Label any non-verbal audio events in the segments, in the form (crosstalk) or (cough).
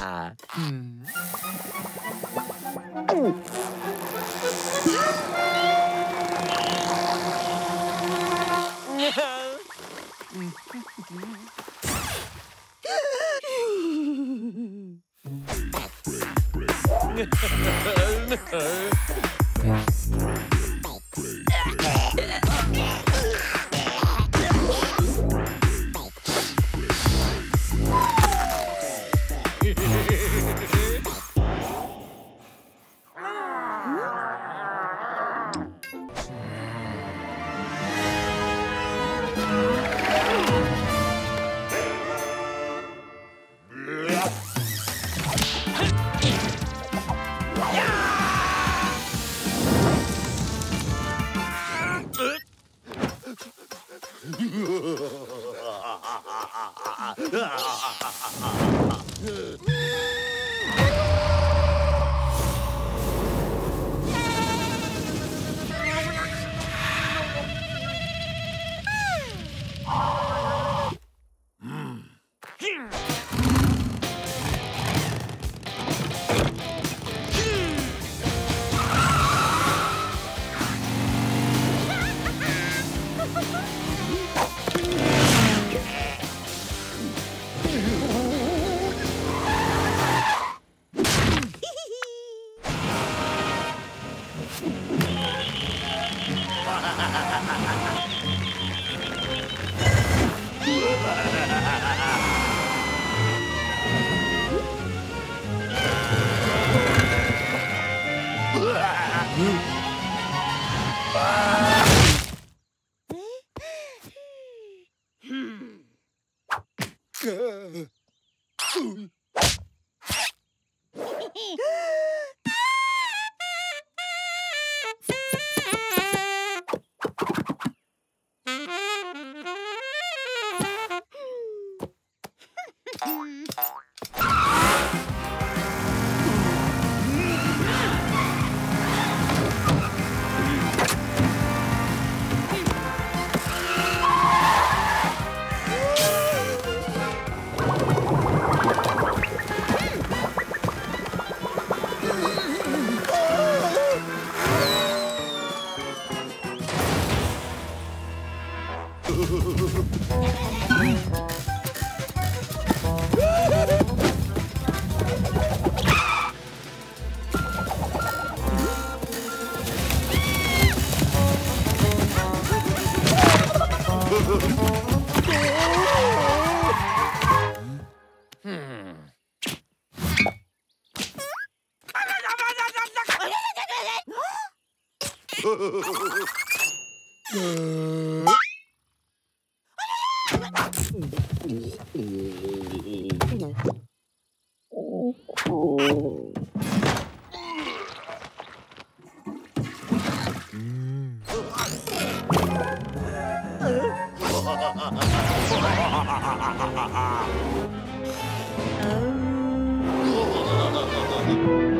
아, 음. (laughs) (laughs) Hmm. (laughs) (laughs) Uh... (laughs) (laughs) Oh.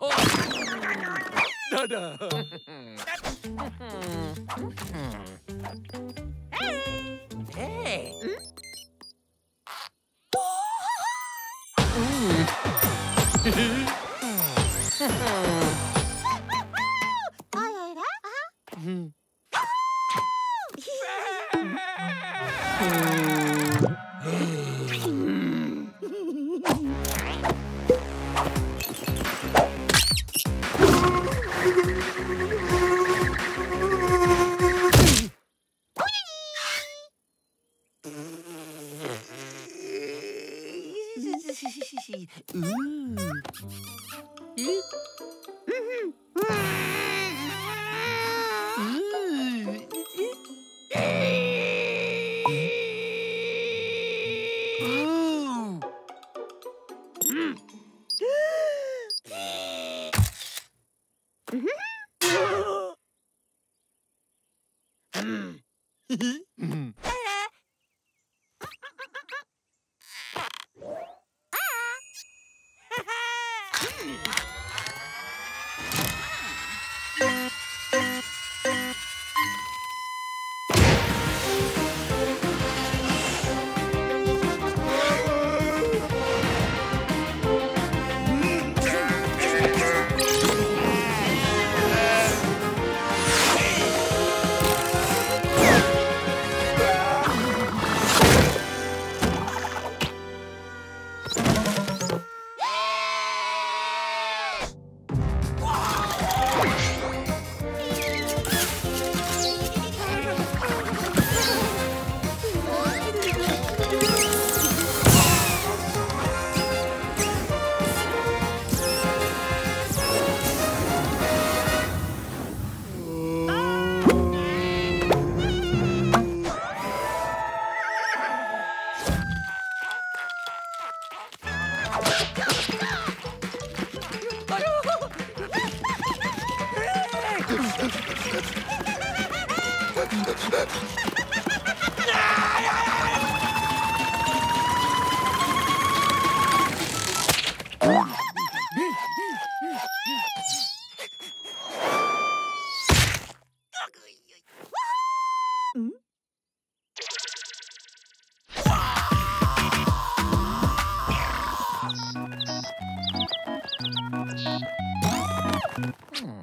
Oh! da (laughs) da. Hey. Hey. Hmm. Hmm.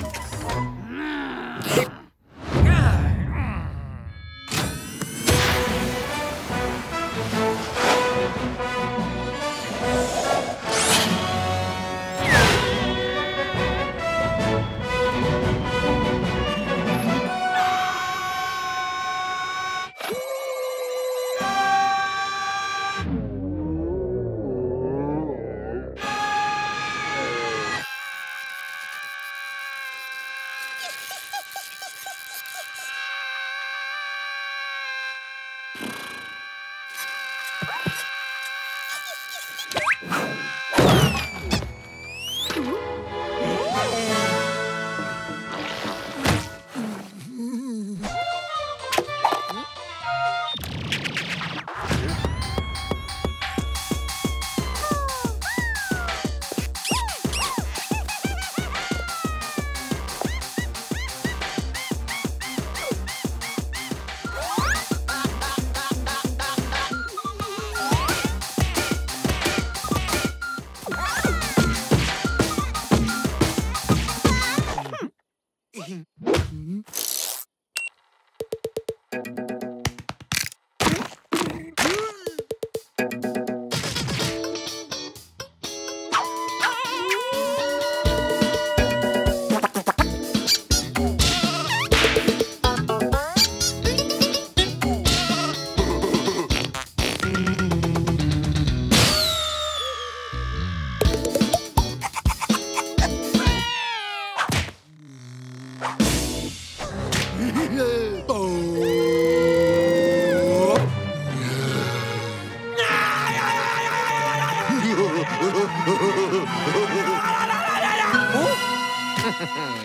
Ha ha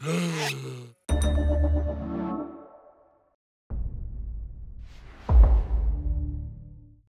ha!